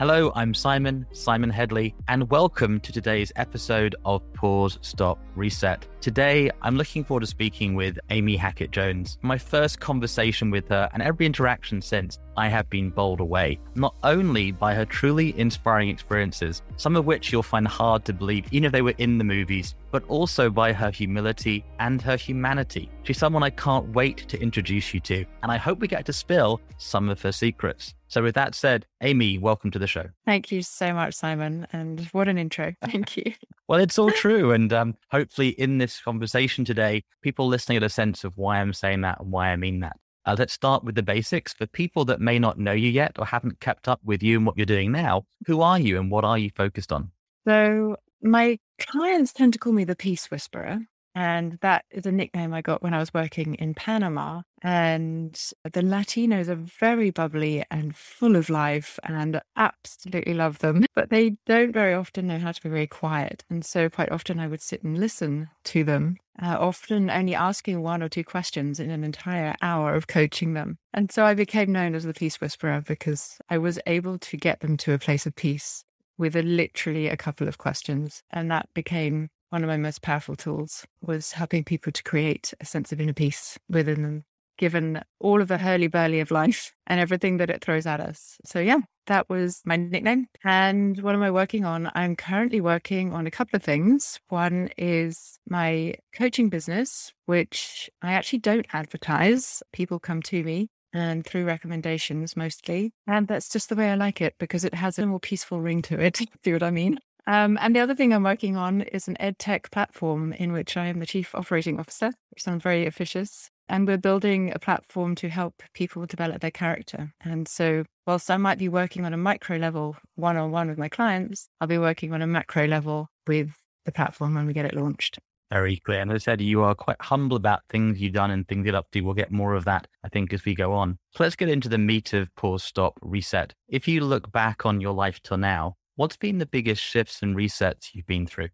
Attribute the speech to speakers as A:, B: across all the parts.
A: Hello, I'm Simon, Simon Hedley, and welcome to today's episode of Pause, Stop, Reset. Today, I'm looking forward to speaking with Amy Hackett Jones. My first conversation with her and every interaction since, I have been bowled away, not only by her truly inspiring experiences, some of which you'll find hard to believe, even if they were in the movies, but also by her humility and her humanity. She's someone I can't wait to introduce you to, and I hope we get to spill some of her secrets. So, with that said, Amy, welcome to the show.
B: Thank you so much, Simon. And what an intro. Thank you.
A: well, it's all true. And um, hopefully, in this conversation today, people listening get a sense of why I'm saying that and why I mean that. Uh, let's start with the basics. For people that may not know you yet or haven't kept up with you and what you're doing now, who are you and what are you focused on?
B: So, my clients tend to call me the Peace Whisperer. And that is a nickname I got when I was working in Panama. And the Latinos are very bubbly and full of life and absolutely love them, but they don't very often know how to be very quiet. And so, quite often, I would sit and listen to them, uh, often only asking one or two questions in an entire hour of coaching them. And so, I became known as the Peace Whisperer because I was able to get them to a place of peace with a, literally a couple of questions. And that became one of my most powerful tools was helping people to create a sense of inner peace within them, given all of the hurly burly of life and everything that it throws at us. So, yeah, that was my nickname. And what am I working on? I'm currently working on a couple of things. One is my coaching business, which I actually don't advertise. People come to me and through recommendations mostly. And that's just the way I like it because it has a more peaceful ring to it. See what I mean? Um, and the other thing I'm working on is an ed tech platform in which I am the chief operating officer, which sounds very officious. And we're building a platform to help people develop their character. And so, whilst I might be working on a micro level one on one with my clients, I'll be working on a macro level with the platform when we get it launched.
A: Very clear. And as I said, you are quite humble about things you've done and things you're up to. We'll get more of that, I think, as we go on. So let's get into the meat of pause, stop, reset. If you look back on your life till now, What's been the biggest shifts and resets you've been through?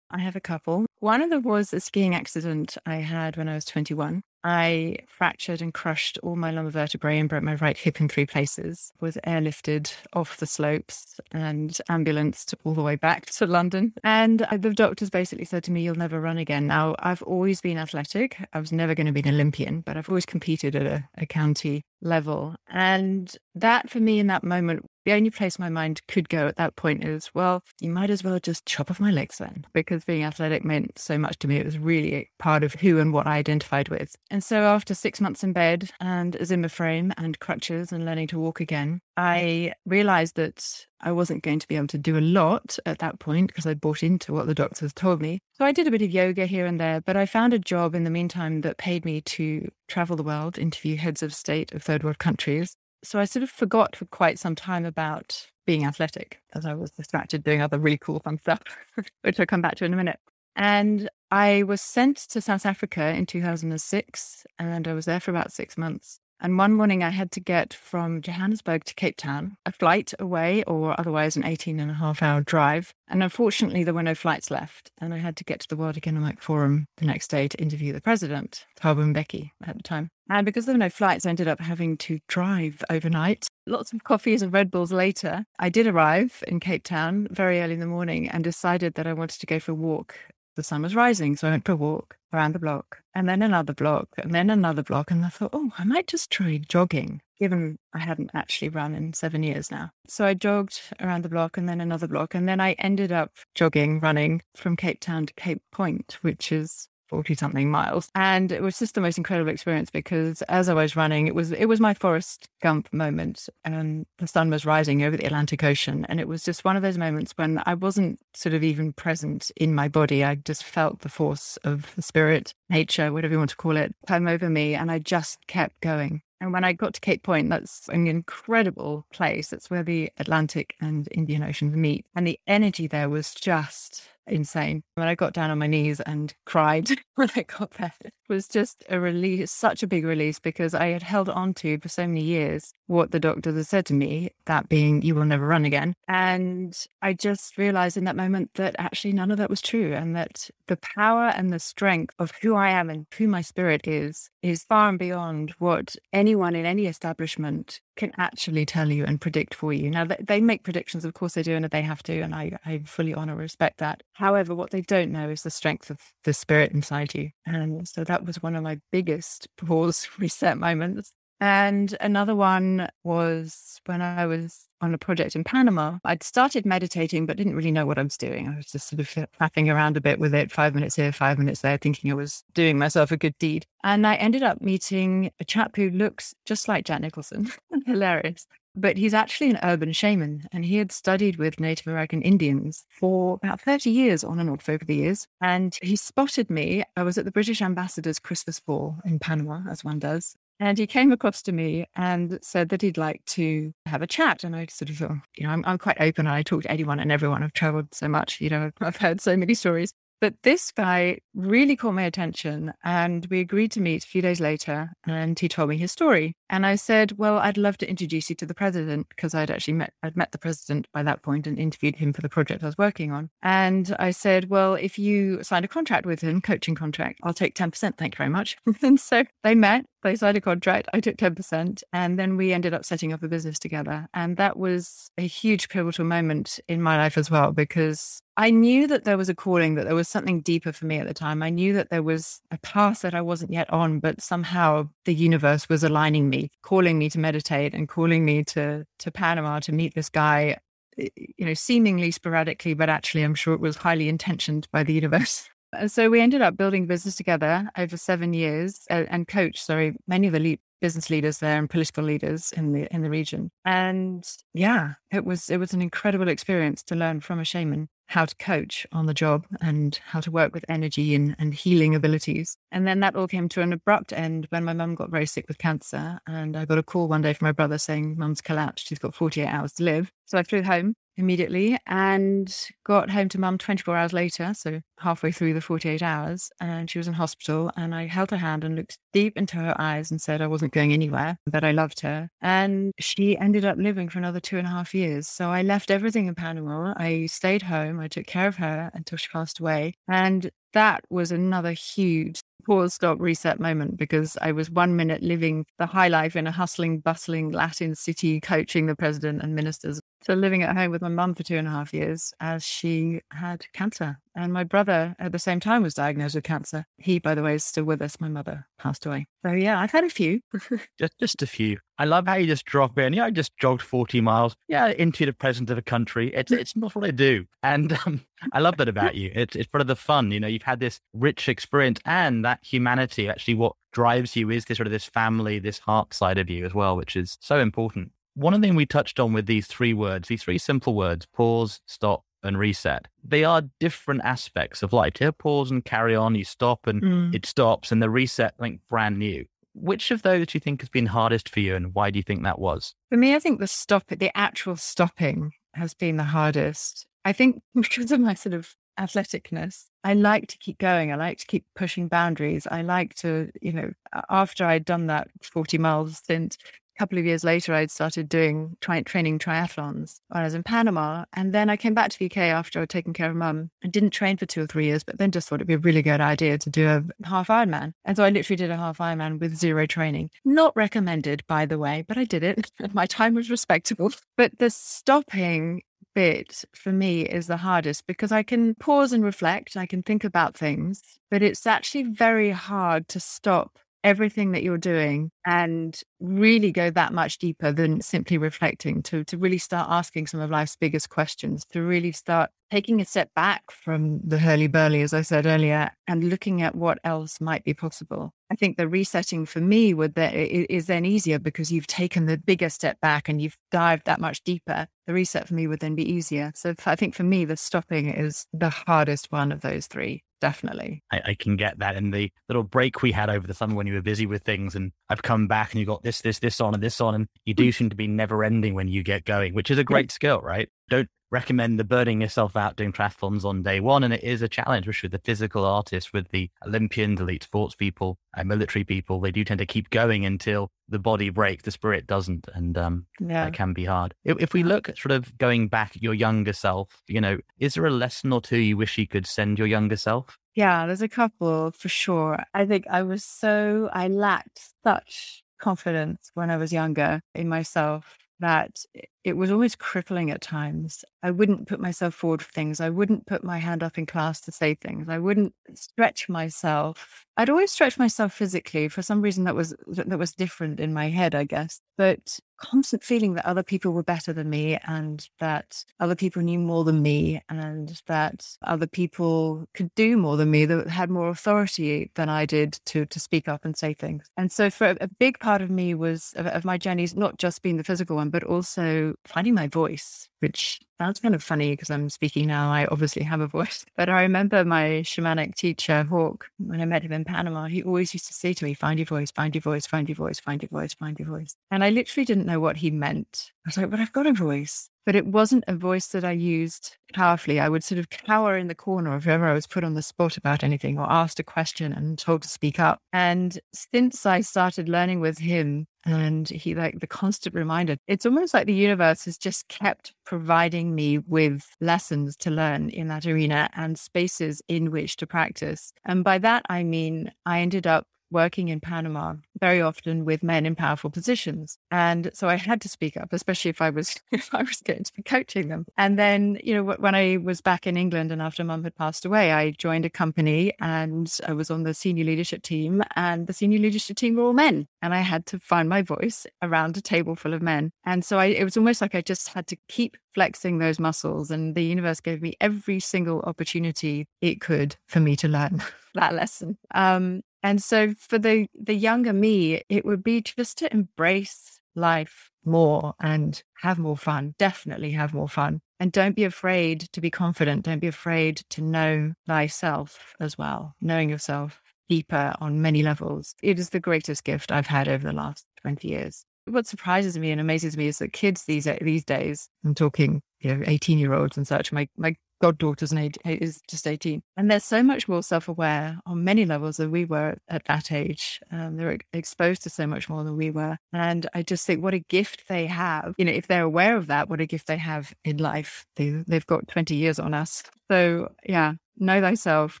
B: I have a couple. One of them was a skiing accident I had when I was 21. I fractured and crushed all my lumbar vertebrae and broke my right hip in three places. Was airlifted off the slopes and ambulanced all the way back to London. And the doctors basically said to me, "You'll never run again." Now I've always been athletic. I was never going to be an Olympian, but I've always competed at a, a county level. And that for me in that moment the only place my mind could go at that point is, well, you might as well just chop off my legs then, because being athletic meant so much to me. It was really part of who and what I identified with. And so after six months in bed and a Zimmer frame and crutches and learning to walk again, I realized that I wasn't going to be able to do a lot at that point because I'd bought into what the doctors told me. So I did a bit of yoga here and there, but I found a job in the meantime that paid me to travel the world, interview heads of state of third world countries, so I sort of forgot for quite some time about being athletic as I was distracted doing other really cool, fun stuff, which I'll come back to in a minute. And I was sent to South Africa in 2006, and I was there for about six months. And one morning I had to get from Johannesburg to Cape Town, a flight away or otherwise an 18 and a half hour drive. And unfortunately, there were no flights left. And I had to get to the World Economic Forum the next day to interview the president, Thabo Mbeki at the time. And because there were no flights, I ended up having to drive overnight. Lots of coffees and Red Bulls later, I did arrive in Cape Town very early in the morning and decided that I wanted to go for a walk the sun was rising. So I went for a walk around the block and then another block and then another block. And I thought, oh, I might just try jogging, given I hadn't actually run in seven years now. So I jogged around the block and then another block. And then I ended up jogging, running from Cape Town to Cape Point, which is 40 something miles. And it was just the most incredible experience because as I was running, it was it was my Forrest Gump moment and the sun was rising over the Atlantic Ocean. And it was just one of those moments when I wasn't sort of even present in my body. I just felt the force of the spirit, nature, whatever you want to call it, come over me. And I just kept going. And when I got to Cape Point, that's an incredible place. It's where the Atlantic and Indian Oceans meet. And the energy there was just insane. When I got down on my knees and cried when I got there, it was just a release, such a big release because I had held on to for so many years what the doctors had said to me, that being, you will never run again. And I just realized in that moment that actually none of that was true and that the power and the strength of who I am and who my spirit is, is far and beyond what anyone in any establishment can actually tell you and predict for you. Now, they make predictions, of course they do, and they have to, and I, I fully honor and respect that. However, what they don't know is the strength of the spirit inside you. And so that was one of my biggest pause reset moments. And another one was when I was on a project in Panama. I'd started meditating, but didn't really know what I was doing. I was just sort of flapping around a bit with it, five minutes here, five minutes there, thinking I was doing myself a good deed. And I ended up meeting a chap who looks just like Jack Nicholson. Hilarious. But he's actually an urban shaman and he had studied with Native American Indians for about 30 years on and off over the years. And he spotted me. I was at the British ambassador's Christmas ball in Panama, as one does. And he came across to me and said that he'd like to have a chat. And I sort of thought, you know, I'm, I'm quite open. I talk to anyone and everyone. I've traveled so much, you know, I've heard so many stories. But this guy really caught my attention and we agreed to meet a few days later and he told me his story. And I said, Well, I'd love to introduce you to the president because I'd actually met I'd met the president by that point and interviewed him for the project I was working on. And I said, Well, if you sign a contract with him, coaching contract, I'll take 10%. Thank you very much. and so they met they signed a contract. I took 10%. And then we ended up setting up a business together. And that was a huge pivotal moment in my life as well, because I knew that there was a calling, that there was something deeper for me at the time. I knew that there was a path that I wasn't yet on, but somehow the universe was aligning me, calling me to meditate and calling me to, to Panama to meet this guy eh, you know, seemingly sporadically, but actually, I'm sure it was highly intentioned by the universe. So we ended up building business together over seven years uh, and coach, sorry, many of the lead business leaders there and political leaders in the in the region. And yeah, it was it was an incredible experience to learn from a shaman how to coach on the job and how to work with energy and, and healing abilities. And then that all came to an abrupt end when my mum got very sick with cancer. And I got a call one day from my brother saying, Mum's collapsed. She's got 48 hours to live. So I flew home immediately and got home to mum 24 hours later, so halfway through the 48 hours. And she was in hospital. And I held her hand and looked deep into her eyes and said I wasn't going anywhere, that I loved her. And she ended up living for another two and a half years. So I left everything in Panama. I stayed home. I took care of her until she passed away. And that was another huge pause, stop, reset moment because I was one minute living the high life in a hustling, bustling Latin city, coaching the president and ministers to living at home with my mum for two and a half years as she had cancer. And my brother at the same time was diagnosed with cancer. He, by the way, is still with us. My mother passed away. So yeah, I've had a few.
A: just just a few. I love how you just drop in. Yeah, I just jogged 40 miles. Yeah, into the president of a country. It's it's not what I do. And um, I love that about you. It's it's part of the fun. You know, you've had this rich experience and that humanity. Actually, what drives you is this sort of this family, this heart side of you as well, which is so important one of the things we touched on with these three words, these three simple words, pause, stop, and reset, they are different aspects of life. You pause and carry on, you stop and mm. it stops, and the reset, like brand new. Which of those do you think has been hardest for you, and why do you think that was?
B: For me, I think the stop, the actual stopping has been the hardest. I think because of my sort of athleticness, I like to keep going. I like to keep pushing boundaries. I like to, you know, after I'd done that 40 miles stint, couple of years later, I'd started doing tri- training triathlons when I was in Panama. And then I came back to the UK after I'd taken care of mum and didn't train for two or three years, but then just thought it'd be a really good idea to do a half Ironman. And so I literally did a half Ironman with zero training. Not recommended, by the way, but I did it. My time was respectable. But the stopping bit for me is the hardest because I can pause and reflect. I can think about things, but it's actually very hard to stop everything that you're doing and really go that much deeper than simply reflecting to to really start asking some of life's biggest questions to really start taking a step back from the hurly burly as i said earlier and looking at what else might be possible i think the resetting for me would that is then easier because you've taken the bigger step back and you've dived that much deeper the reset for me would then be easier so i think for me the stopping is the hardest one of those three definitely.
A: I, I, can get that. in the little break we had over the summer when you were busy with things, and I've come back and you got this, this, this on, and this on, and you do hmm. seem to be never ending when you get going, which is a great skill, right? Don't recommend the burning yourself out doing triathlons on day one. And it is a challenge, especially with the physical artists, with the Olympians, elite sports people, and military people. They do tend to keep going until the body breaks, the spirit doesn't. And um, yeah. it can be hard. If, if we look at sort of going back at your younger self, you know, is there a lesson or two you wish you could send your younger self?
B: Yeah, there's a couple for sure. I think I was so, I lacked such confidence when I was younger in myself that eh, it was always crippling at times. I wouldn't put myself forward for things. I wouldn't put my hand up in class to say things. I wouldn't stretch myself. I'd always stretch myself physically for some reason that was that was different in my head, I guess. But constant feeling that other people were better than me and that other people knew more than me and that other people could do more than me that had more authority than I did to to speak up and say things. And so for a big part of me was of, of my journeys not just being the physical one but also finding my voice which sounds kind of funny because I'm speaking now. I obviously have a voice. But I remember my shamanic teacher, Hawk, when I met him in Panama, he always used to say to me, find your voice, find your voice, find your voice, find your voice, find your voice. And I literally didn't know what he meant. I was like, but I've got a voice. But it wasn't a voice that I used powerfully. I would sort of cower in the corner if ever I was put on the spot about anything or asked a question and told to speak up. And since I started learning with him, and he like the constant reminder it's almost like the universe has just kept providing me with lessons to learn in that arena and spaces in which to practice. And by that i mean i ended up working in Panama very often with men in powerful positions. And so I had to speak up, especially if I was if I was going to be coaching them. And then, you know, when I was back in England and after mum had passed away, I joined a company and I was on the senior leadership team and the senior leadership team were all men. And I had to find my voice around a table full of men. And so I it was almost like I just had to keep flexing those muscles and the universe gave me every single opportunity it could for me to learn that lesson. Um, and so for the the younger me, it would be just to embrace life more and have more fun. Definitely have more fun. And don't be afraid to be confident. Don't be afraid to know thyself as well, knowing yourself deeper on many levels. It is the greatest gift I've had over the last 20 years. What surprises me and amazes me is that kids these these days, I'm talking, you know, 18 year olds and such. My my goddaughter's an age, is just 18. And they're so much more self aware on many levels than we were at that age. Um, they're exposed to so much more than we were. And I just think what a gift they have. You know, if they're aware of that, what a gift they have in life. They, they've got 20 years on us. So, yeah, know thyself,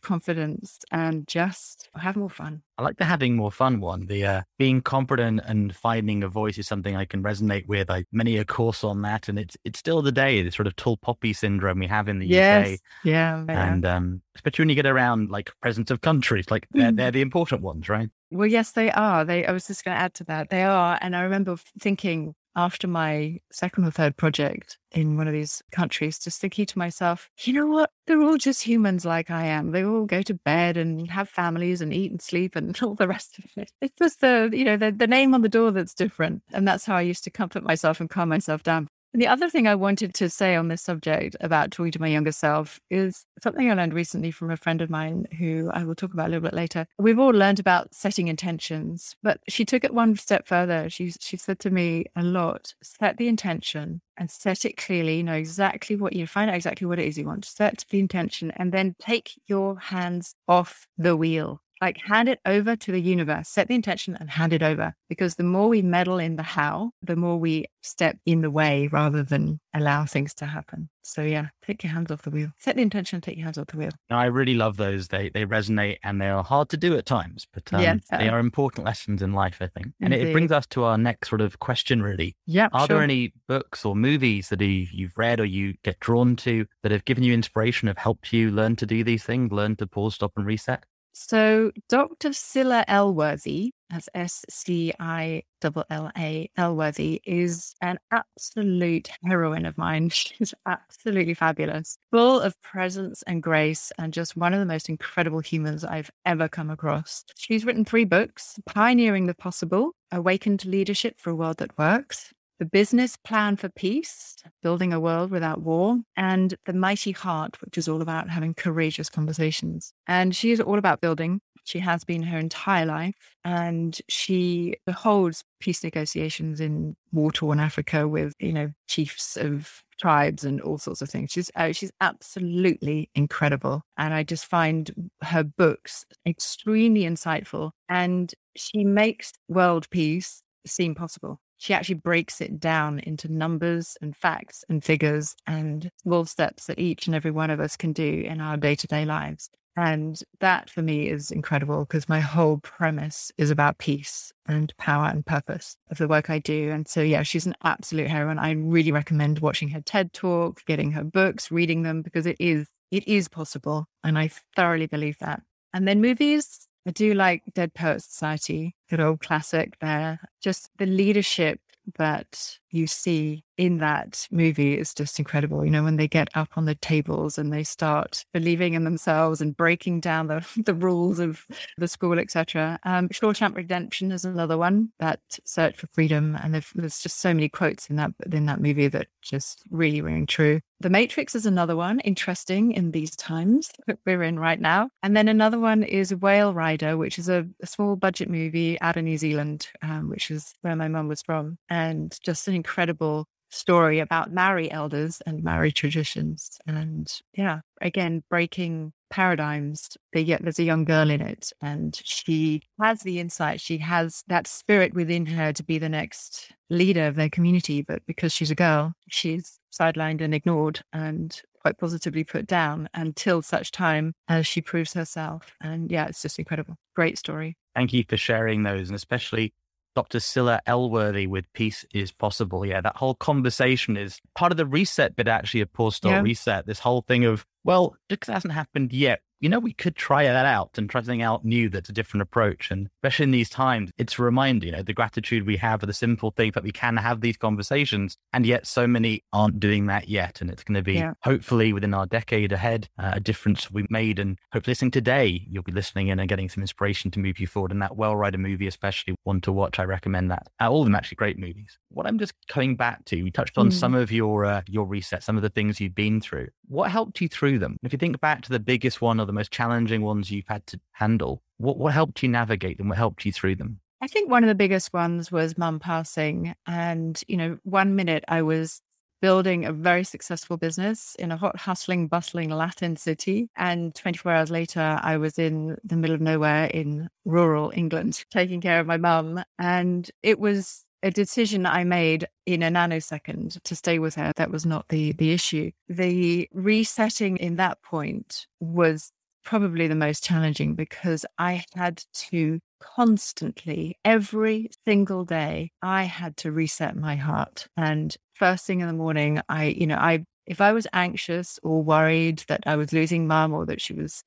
B: confidence, and just have more fun.
A: I like the having more fun one. The uh, being competent and finding a voice is something I can resonate with. I many a course on that, and it's it's still the day the sort of tall poppy syndrome we have in the
B: yes.
A: UK.
B: Yeah, yeah,
A: and um, especially when you get around like presidents of countries, like they're, they're the important ones, right?
B: Well, yes, they are. They. I was just going to add to that. They are, and I remember thinking after my second or third project in one of these countries, just thinking to myself, you know what? They're all just humans like I am. They all go to bed and have families and eat and sleep and all the rest of it. It's just the, you know, the, the name on the door that's different. And that's how I used to comfort myself and calm myself down. The other thing I wanted to say on this subject about talking to my younger self is something I learned recently from a friend of mine who I will talk about a little bit later. We've all learned about setting intentions, but she took it one step further. She she said to me a lot, set the intention and set it clearly, know exactly what you find out exactly what it is you want. Set the intention and then take your hands off the wheel like hand it over to the universe, set the intention and hand it over. Because the more we meddle in the how, the more we step in the way rather than allow things to happen. So yeah, take your hands off the wheel. Set the intention, take your hands off the wheel.
A: No, I really love those. They they resonate and they are hard to do at times, but um, yes, they are important lessons in life, I think. And it, it, brings us to our next sort of question, really.
B: Yeah.
A: Are
B: sure.
A: there any books or movies that you've read or you get drawn to that have given you inspiration, have helped you learn to do these things, learn to pause, stop, and reset?
B: So, Dr. Scilla Elworthy, that's S C I L L A Elworthy, is an absolute heroine of mine. She's absolutely fabulous, full of presence and grace, and just one of the most incredible humans I've ever come across. She's written three books Pioneering the Possible, Awakened Leadership for a World That Works, the business plan for peace, building a world without war, and the mighty heart, which is all about having courageous conversations. And she is all about building. She has been her entire life, and she holds peace negotiations in war torn Africa with, you know, chiefs of tribes and all sorts of things. She's uh, she's absolutely incredible, and I just find her books extremely insightful. And she makes world peace seem possible she actually breaks it down into numbers and facts and figures and small steps that each and every one of us can do in our day to day lives. And that for me is incredible because my whole premise is about peace and power and purpose of the work I do. And so, yeah, she's an absolute heroine. I really recommend watching her TED talk, getting her books, reading them because it is, it is possible. And I thoroughly believe that. And then movies, I do like Dead Poet Society, good old classic there. Just the leadership that you see in that movie is just incredible. You know, when they get up on the tables and they start believing in themselves and breaking down the, the rules of the school, etc. Um, Shawshank Redemption is another one. That search for freedom, and there's just so many quotes in that in that movie that just really ring true. The Matrix is another one, interesting in these times that we're in right now. And then another one is Whale Rider, which is a, a small budget movie out of New Zealand, um, which is where my mum was from, and just an incredible story about Maori elders and Maori traditions. And yeah, again, breaking paradigms. There's a young girl in it, and she has the insight. She has that spirit within her to be the next leader of their community. But because she's a girl, she's sidelined and ignored and quite positively put down until such time as she proves herself. And yeah, it's just incredible. Great story.
A: Thank you for sharing those, and especially Dr. Scilla Elworthy with Peace is Possible. Yeah, that whole conversation is part of the reset bit actually of Pause Stop yeah. Reset. This whole thing of, well, just because it hasn't happened yet, you know, we could try that out and try something out new that's a different approach. And especially in these times, it's a reminder, you know, the gratitude we have for the simple things that we can have these conversations. And yet so many aren't doing that yet. And it's going to be yeah. hopefully within our decade ahead, uh, a difference we made. And hopefully listening today, you'll be listening in and getting some inspiration to move you forward. And that Whale Rider movie, especially one to watch, I recommend that. Uh, all of them actually great movies. What I'm just coming back to, we touched on mm. some of your, uh, your reset, some of the things you've been through. What helped you through them? If you think back to the biggest one or the most challenging ones you've had to handle, what, what helped you navigate them? What helped you through them?
B: I think one of the biggest ones was mum passing. And, you know, one minute I was building a very successful business in a hot, hustling, bustling Latin city. And 24 hours later, I was in the middle of nowhere in rural England, taking care of my mum. And it was a decision I made in a nanosecond to stay with her. That was not the the issue. The resetting in that point was probably the most challenging because I had to constantly, every single day, I had to reset my heart. And first thing in the morning, I, you know, I if I was anxious or worried that I was losing mum or that she was,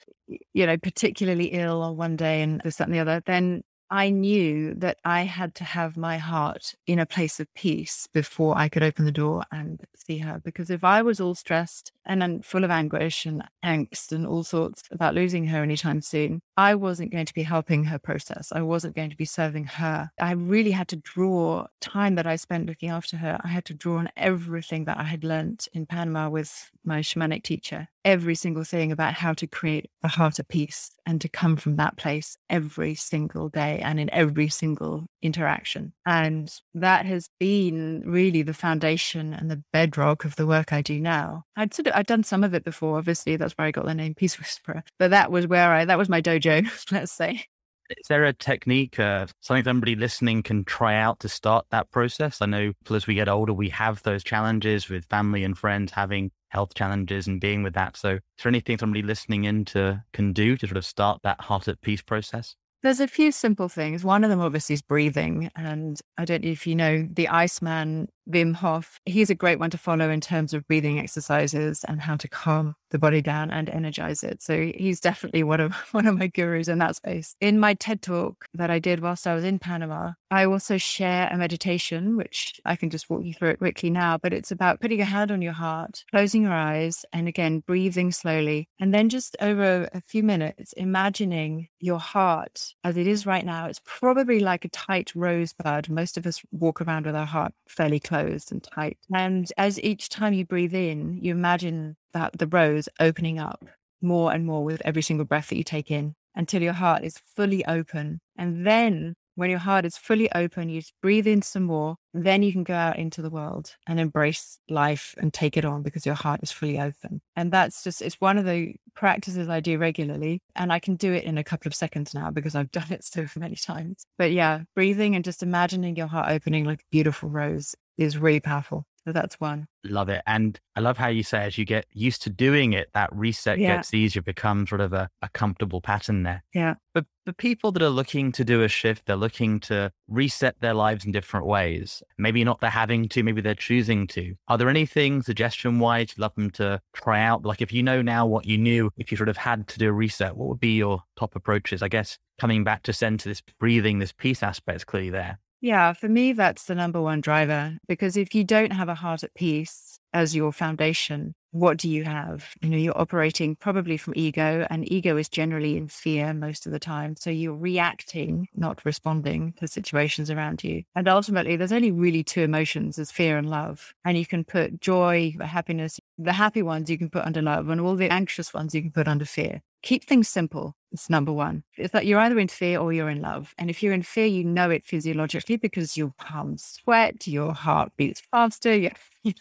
B: you know, particularly ill on one day and this, that, and the other, then I knew that I had to have my heart in a place of peace before I could open the door and see her. Because if I was all stressed and full of anguish and angst and all sorts about losing her anytime soon, I wasn't going to be helping her process. I wasn't going to be serving her. I really had to draw time that I spent looking after her. I had to draw on everything that I had learnt in Panama with my shamanic teacher every single thing about how to create a heart of peace and to come from that place every single day and in every single interaction. And that has been really the foundation and the bedrock of the work I do now. I'd sort of I'd done some of it before, obviously that's where I got the name Peace Whisperer. But that was where I that was my dojo, let's say.
A: Is there a technique, uh, something somebody listening can try out to start that process? I know as we get older, we have those challenges with family and friends having health challenges and being with that. So, is there anything somebody listening in to can do to sort of start that heart at peace process?
B: There's a few simple things. One of them, obviously, is breathing. And I don't know if you know the Iceman Wim Hof. He's a great one to follow in terms of breathing exercises and how to calm the body down and energize it. So he's definitely one of one of my gurus in that space. In my TED talk that I did whilst I was in Panama, I also share a meditation, which I can just walk you through it quickly now, but it's about putting your hand on your heart, closing your eyes, and again, breathing slowly. And then just over a few minutes, imagining your heart as it is right now. It's probably like a tight rosebud. Most of us walk around with our heart fairly closed and tight. And as each time you breathe in, you imagine that the rose opening up more and more with every single breath that you take in until your heart is fully open. And then when your heart is fully open, you just breathe in some more, And then you can go out into the world and embrace life and take it on because your heart is fully open. And that's just, it's one of the practices I do regularly. And I can do it in a couple of seconds now because I've done it so many times. But yeah, breathing and just imagining your heart opening like a beautiful rose is really powerful. So that's one.
A: Love it. And I love how you say as you get used to doing it, that reset
B: Yeah.
A: gets easier, becomes sort of a, a comfortable pattern there.
B: Yeah.
A: But the people that are looking to do a shift, they're looking to reset their lives in different ways. Maybe not they're having to, maybe they're choosing to. Are there anything suggestion wise you'd love them to try out? Like if you know now what you knew, if you sort of had to do a reset, what would be your top approaches? I guess coming back to center, this breathing, this peace aspect is clearly there.
B: Yeah, for me, that's the number one driver. Because if you don't have a heart at peace as your foundation, what do you have? You know, you're operating probably from ego, and ego is generally in fear most of the time. So you're reacting, not responding to situations around you. And ultimately, there's only really two emotions there's fear and love. And you can put joy, happiness, the happy ones you can put under love, and all the anxious ones you can put under fear. Keep things simple. It's number one. It's that you're either in fear or you're in love. And if you're in fear, you know it physiologically because your palms sweat, your heart beats faster, you, you,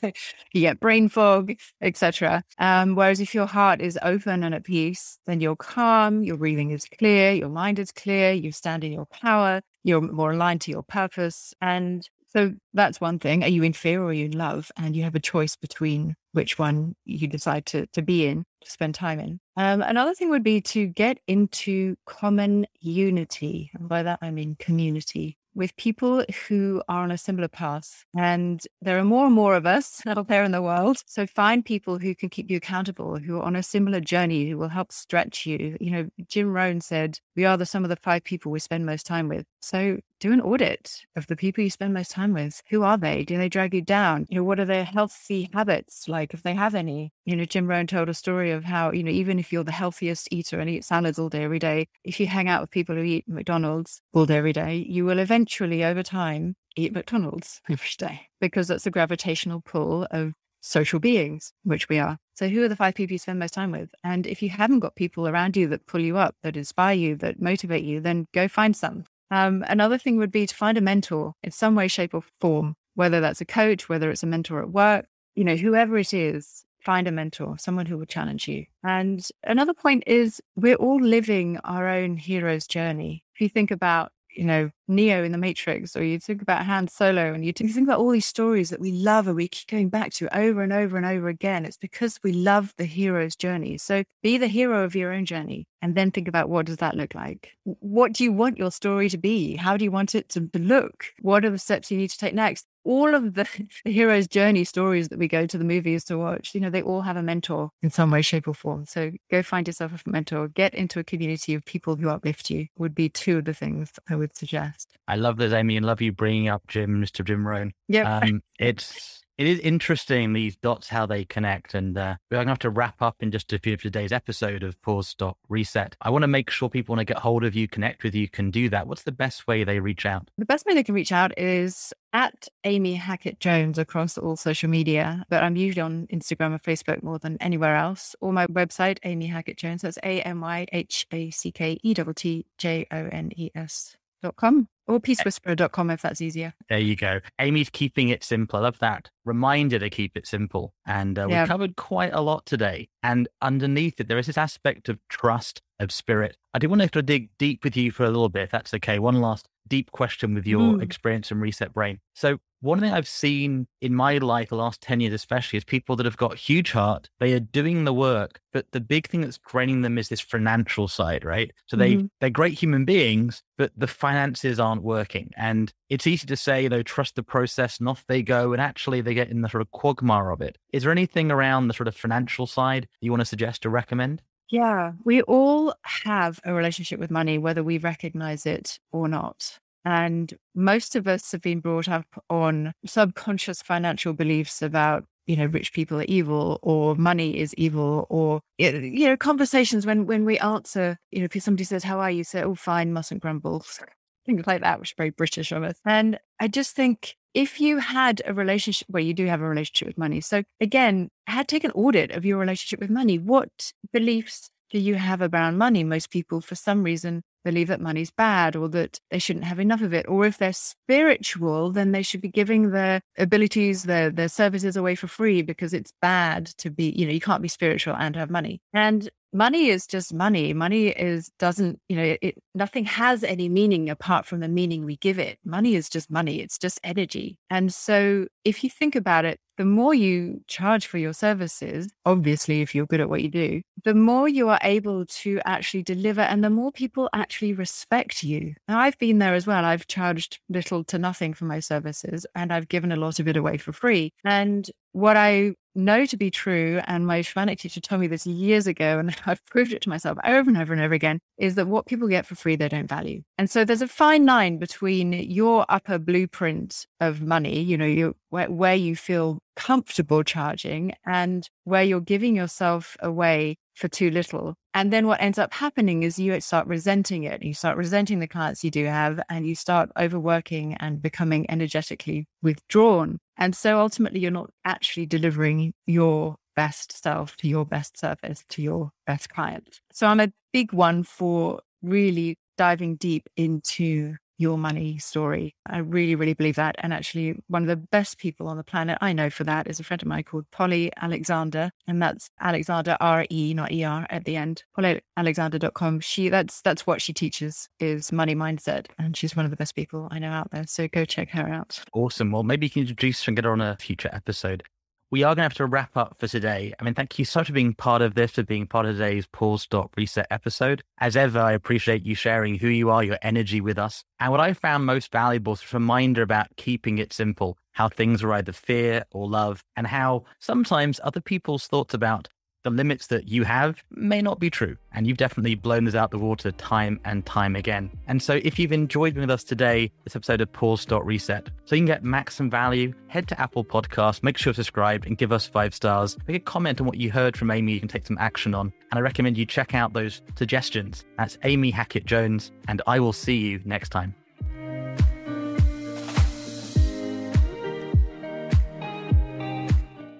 B: get brain fog, etc. Um, whereas if your heart is open and at peace, then you're calm, your breathing is clear, your mind is clear, you stand in your power, you're more aligned to your purpose. And so that's one thing. Are you in fear or are you in love? And you have a choice between which one you decide to, to be in, to spend time in. Um, another thing would be to get into common unity. And by that, I mean community with people who are on a similar path. And there are more and more of us out there in the world. So find people who can keep you accountable, who are on a similar journey, who will help stretch you. You know, Jim Rohn said, we are the sum of the five people we spend most time with. So do an audit of the people you spend most time with. Who are they? Do they drag you down? You know, what are their healthy habits like, if they have any? You know, Jim Rohn told a story of how, you know, even if you're the healthiest eater and eat salads all day, every day, if you hang out with people who eat McDonald's all day, every day, you will eventually, over time, eat McDonald's every day because that's the gravitational pull of social beings, which we are. So, who are the five people you spend most time with? And if you haven't got people around you that pull you up, that inspire you, that motivate you, then go find some. Um, another thing would be to find a mentor in some way, shape, or form, whether that's a coach, whether it's a mentor at work, you know, whoever it is, find a mentor, someone who will challenge you. And another point is we're all living our own hero's journey. If you think about you know, Neo in the Matrix, or you think about Han Solo, and you think about all these stories that we love and we keep going back to over and over and over again. It's because we love the hero's journey. So be the hero of your own journey and then think about what does that look like? What do you want your story to be? How do you want it to look? What are the steps you need to take next? All of the, the hero's journey stories that we go to the movies to watch, you know, they all have a mentor in some way, shape, or form. So go find yourself a mentor, get into a community of people who uplift you, would be two of the things I would suggest.
A: I love this, Amy, and love you bringing up Jim, Mr. Jim Rohn.
B: Yeah.
A: Um, it's it is interesting these dots how they connect and uh, we're going to have to wrap up in just a few of today's episode of pause stop reset. I want to make sure people want to get hold of you connect with you can do that. What's the best way they reach out?
B: The best way they can reach out is at amy hackett jones across all social media but i'm usually on instagram or facebook more than anywhere else. Or my website amy hackett jones that's a-m-y-h-a-c-k-e-t-t-j-o-n-e-s dot com or peacewhisperer.com if that's easier.
A: There you go. Amy's keeping it simple. I love that. Reminder to keep it simple. And uh,
B: Yeah.
A: we covered quite a lot today. And underneath it, there is this aspect of trust, of spirit. I do want to sort of dig deep with you for a little bit, if that's okay. One last deep question with your
B: Mm.
A: experience and reset brain. So, one thing I've seen in my life, the last 10 years especially, is people that have got huge heart. They are doing the work, but the big thing that's draining them is this financial side, right? So they,
B: Mhm.
A: they're great human beings, but the finances aren't working. And it's easy to say, you know, trust the process and off they go. And actually they get in the sort of quagmire of it. Is there anything around the sort of financial side you want to suggest or recommend?
B: Yeah, we all have a relationship with money, whether we recognize it or not. And most of us have been brought up on subconscious financial beliefs about, you know, rich people are evil or money is evil or, you know, conversations when, when we answer, you know, if somebody says, how are you? Say, oh, fine, mustn't grumble. Things like that, which is very British of us. And I just think if you had a relationship where you do have a relationship with money. So again, had take an audit of your relationship with money. What beliefs do you have around money? Most people, for some reason, believe that money's bad or that they shouldn't have enough of it. Or if they're spiritual, then they should be giving their abilities, their their services away for free because it's bad to be, you know, you can't be spiritual and have money. And money is just money. Money is doesn't, you know, it, nothing has any meaning apart from the meaning we give it. Money is just money. It's just energy. And so if you think about it, the more you charge for your services, obviously, if you're good at what you do, the more you are able to actually deliver and the more people actually respect you. Now, I've been there as well. I've charged little to nothing for my services and I've given a lot of it away for free. And what I know to be true, and my Shamanic teacher told me this years ago, and I've proved it to myself over and over and over again, is that what people get for free, they don't value. And so there's a fine line between your upper blueprint of money, you know, you, where, where you feel comfortable charging and where you're giving yourself away for too little. And then what ends up happening is you start resenting it. You start resenting the clients you do have, and you start overworking and becoming energetically withdrawn. And so ultimately, you're not actually delivering your best self to your best service to your best client. So I'm a big one for really diving deep into your money story. I really, really believe that. And actually, one of the best people on the planet I know for that is a friend of mine called Polly Alexandre. And that's Alexandre R E, not E R at the end. PollyAlexandre.com. She that's that's what she teaches is money mindset. And she's one of the best people I know out there. So go check her out.
A: Awesome. Well, maybe you can introduce her and get her on a future episode we are going to have to wrap up for today. I mean, thank you so much for being part of this, for being part of today's Pause Stop Reset episode. As ever, I appreciate you sharing who you are, your energy with us. And what I found most valuable is a reminder about keeping it simple, how things are either fear or love, and how sometimes other people's thoughts about the limits that you have may not be true. And you've definitely blown this out the water time and time again. And so if you've enjoyed being with us today, this episode of Pause Stop Reset, so you can get maximum value, head to Apple Podcasts, make sure to subscribe and give us five stars. Make a comment on what you heard from Amy you can take some action on. And I recommend you check out those suggestions. That's Amy Hackett Jones, and I will see you next time.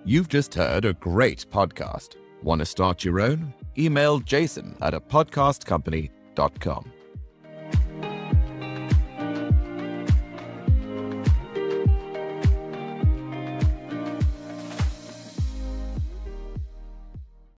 C: You've just heard a great podcast. Want to start your own? Email jason at a podcastcompany.com.